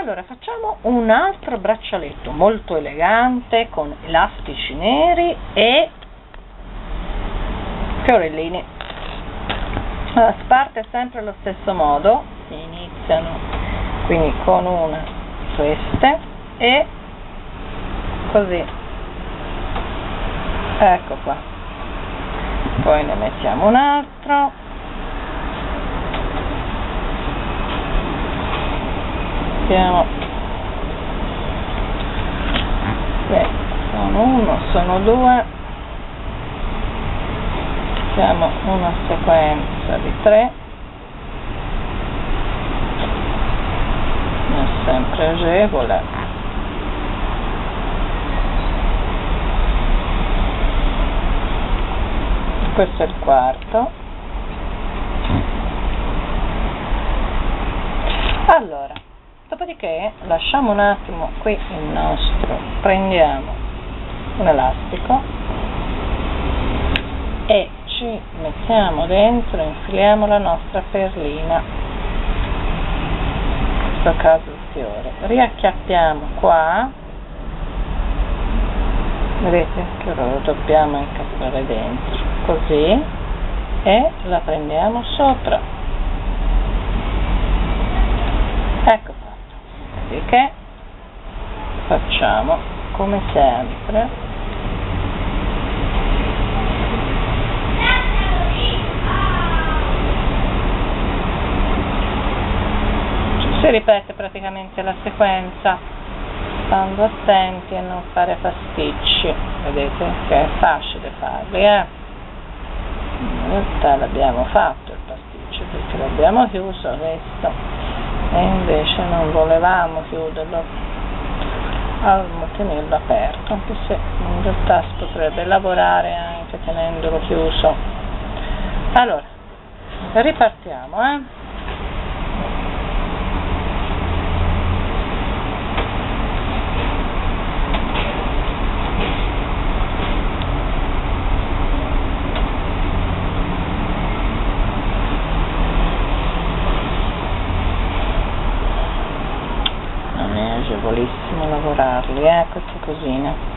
allora facciamo un altro braccialetto molto elegante con elastici neri e fiorellini. Allora, si parte sempre allo stesso modo si iniziano quindi con una di queste e così. Ecco qua. Poi ne mettiamo un altro mettiamo Beh, sono uno, sono due. Facciamo una sequenza di tre. È sempre agevole questo è il quarto. Allora dopodiché lasciamo un attimo qui il nostro prendiamo un elastico e ci mettiamo dentro infiliamo la nostra perlina in questo caso il fiore. Riacchiappiamo qua. Vedete che ora lo dobbiamo incastrare dentro così e la prendiamo sopra ecco dopodiché facciamo come sempre. Si ripete praticamente la sequenza. Stando attenti a non fare pasticci. Vedete che è facile farli eh? in realtà l'abbiamo fatto il pasticcio perché l'abbiamo chiuso questo e invece non volevamo chiuderlo. Al tenerlo aperto anche se in realtà si potrebbe lavorare anche tenendolo chiuso. Allora ripartiamo eh agevolissimo lavorarli eh queste cosine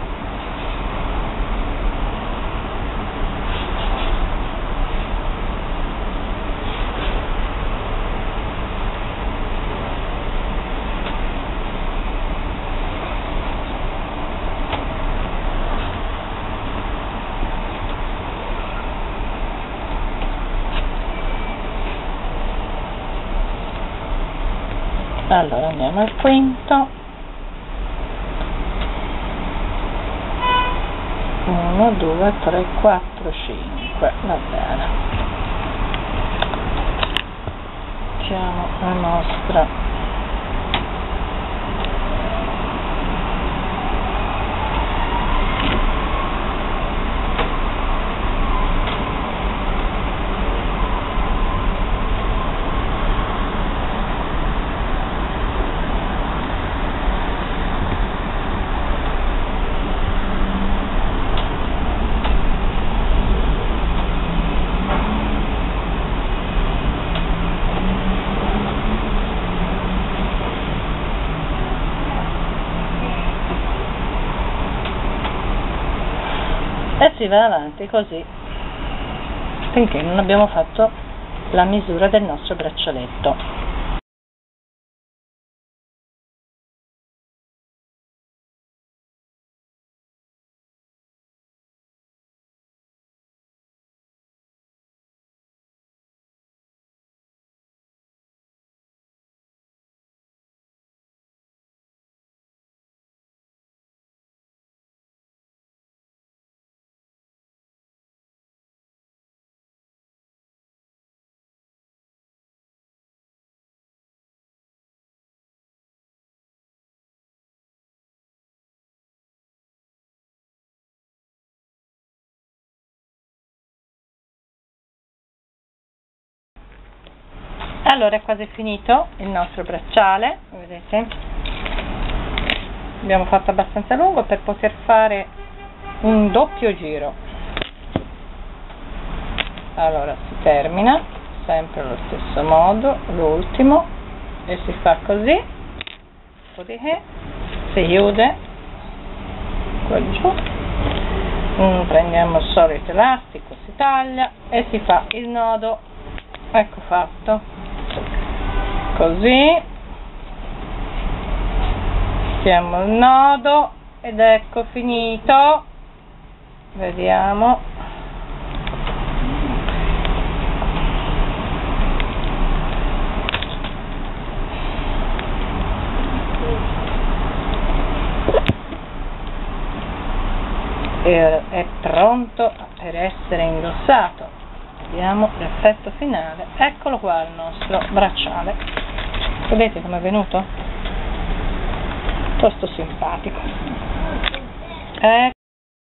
allora andiamo al quinto uno due tre quattro cinque. Va bene. Mettiamo la nostra e si va avanti così. Finché non abbiamo fatto la misura del nostro braccialetto allora è quasi finito il nostro bracciale vedete? Abbiamo fatto abbastanza lungo per poter fare un doppio giro. Allora si termina sempre allo stesso modo l'ultimo e si fa così. Dopodiché si chiude qua giù. Mm, prendiamo il solito elastico si taglia e si fa il nodo. Ecco fatto così. Mettiamo il nodo ed ecco finito. Vediamo. È pronto per essere indossato. Vediamo l'effetto finale. Eccolo qua il nostro bracciale vedete come è venuto? piuttosto simpatico ecco